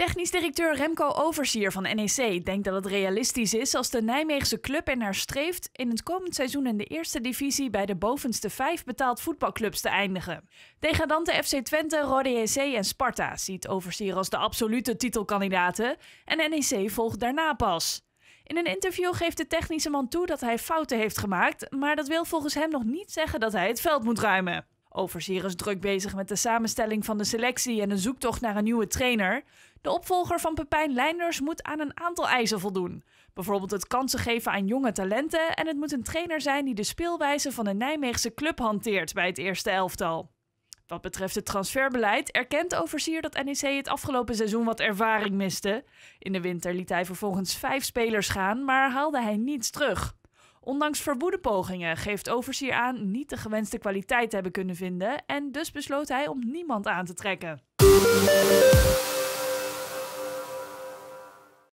Technisch directeur Remco Oversier van NEC denkt dat het realistisch is als de Nijmeegse club ernaar streeft in het komend seizoen in de eerste divisie bij de bovenste vijf betaald voetbalclubs te eindigen. Degradante FC Twente, Rode JC en Sparta ziet Oversier als de absolute titelkandidaten en NEC volgt daarna pas. In een interview geeft de technische man toe dat hij fouten heeft gemaakt, maar dat wil volgens hem nog niet zeggen dat hij het veld moet ruimen. Overzier is druk bezig met de samenstelling van de selectie en de zoektocht naar een nieuwe trainer. De opvolger van Pepijn Leinders moet aan een aantal eisen voldoen. Bijvoorbeeld het kansen geven aan jonge talenten en het moet een trainer zijn die de speelwijze van de Nijmeegse club hanteert bij het eerste elftal. Wat betreft het transferbeleid erkent Overzier dat NEC het afgelopen seizoen wat ervaring miste. In de winter liet hij vervolgens vijf spelers gaan, maar haalde hij niets terug. Ondanks verwoede pogingen geeft Overzier aan niet de gewenste kwaliteit te hebben kunnen vinden en dus besloot hij om niemand aan te trekken.